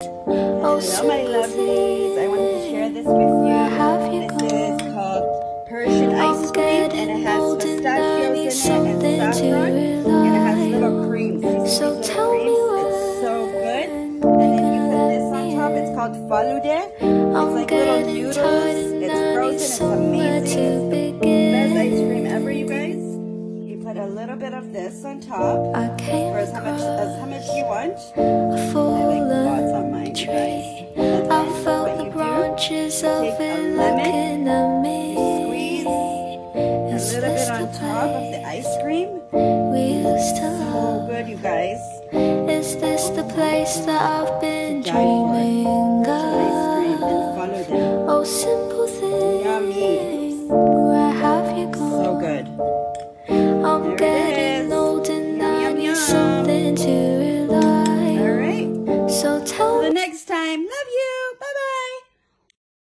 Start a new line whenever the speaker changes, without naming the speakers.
Oh,
Hello, my lovelies. I wanted to share this with you.
you
This is called Persian ice cream, and it has pistachios in it and saffron, and it has little creams.
So tell me?
It's so good. And then you put this on top. It's called falude. It's like little noodles. It's frozen. It's amazing. Best ice cream ever, you guys. You put a little bit of this on top. For as much as how much you want.
Branches
you
of
take a
it
lemon,
looking at me.
squeeze a little bit on top of the ice cream.
we used to
So
love?
good, you guys.
Is this the place that I've been
Die for it.
dreaming
Ice cream and
of?
follow them.
Oh, simple thing.
Yummy.
Where have you gone?
So good.
I'm
There
getting old and
Yum,
I
yum,
need
yum.
something to rely.
All right.
So tell
the next time. Love you.